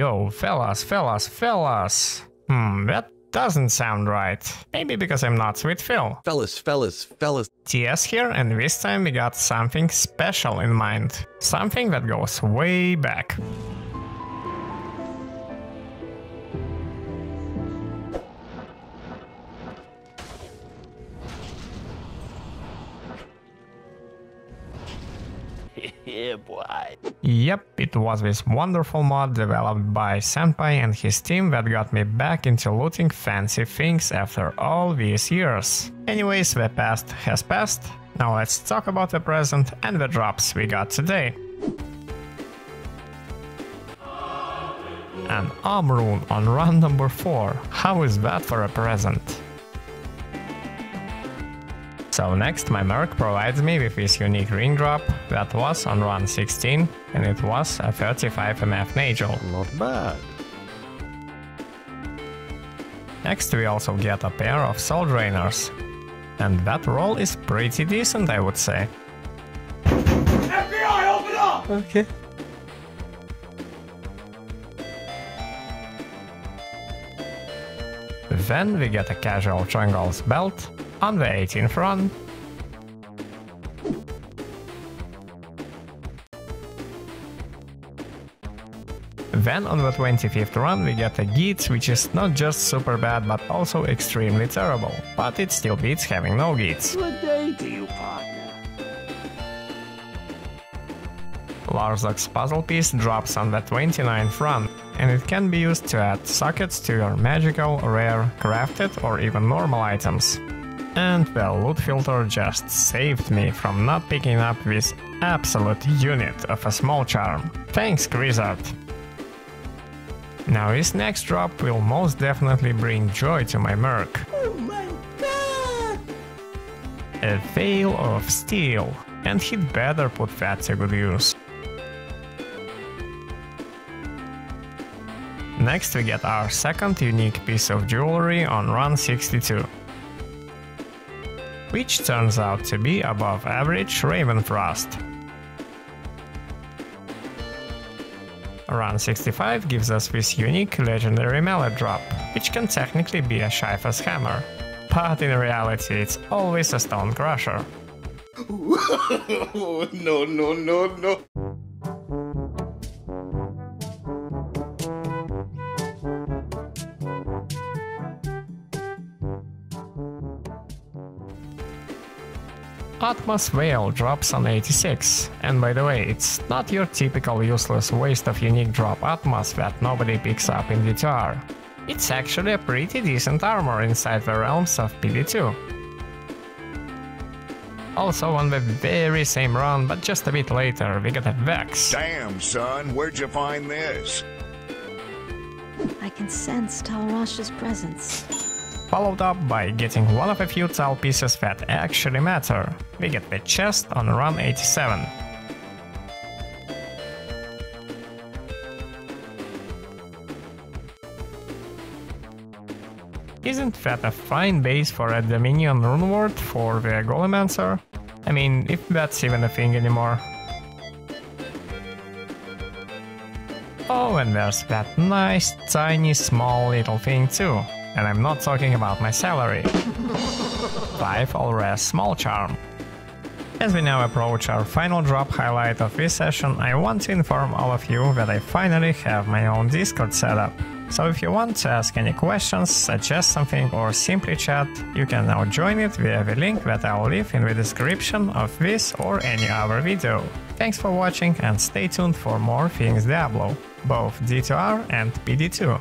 Yo, fellas, fellas, fellas. Hmm, that doesn't sound right. Maybe because I'm not Sweet Phil. Fellas, fellas, fellas. TS here, and this time we got something special in mind. Something that goes way back. Yeah, boy. Yep, it was this wonderful mod developed by Senpai and his team that got me back into looting fancy things after all these years. Anyways, the past has passed, now let's talk about the present and the drops we got today. An Ohm rune on run number 4, how is that for a present? So next my Merc provides me with this unique ring drop that was on run 16 and it was a 35mf Nagel. Not bad. Next we also get a pair of Soul Drainers. And that roll is pretty decent I would say. FBI, open up! Okay. Then we get a casual Jungle's belt on the 18th run. Then on the 25th run we get a Gheed's which is not just super bad but also extremely terrible, but it still beats having no Gheed's. Good day to you, partner. Larzuk's puzzle piece drops on the 29th run, and it can be used to add sockets to your magical, rare, crafted or even normal items. And the loot filter just saved me from not picking up this absolute unit of a small charm. Thanks, Kryszard! Now this next drop will most definitely bring joy to my Merc. Oh my god! A Veil of Steel, and he'd better put that to good use. Next we get our second unique piece of jewelry on run 62. Which turns out to be above average Raven Ravenfrost. Run 65 gives us this unique legendary mallet drop, which can technically be a Schaefer's hammer, but in reality it's always a stone crusher. no, no, no, no. Atma's Wail drops on 86, and by the way, it's not your typical useless waste of unique drop Atmos that nobody picks up in D2R. It's actually a pretty decent armor inside the realms of PD2. Also on the very same run, but just a bit later, we get a Vex. Damn, son, where'd you find this? I can sense Tal Rasha's presence. Followed up by getting one of the few Tal pieces that actually matter. We get the chest on run 87. Isn't that a fine base for a Dominion runeword for the Golemancer? I mean, if that's even a thing anymore. Oh, and there's that nice, tiny, small little thing too. And I'm not talking about my salary. 5 Allres Small Charm. As we now approach our final drop highlight of this session, I want to inform all of you that I finally have my own Discord setup. So if you want to ask any questions, suggest something or simply chat, you can now join it via the link that I'll leave in the description of this or any other video. Thanks for watching and stay tuned for more things Diablo, both D2R and PD2.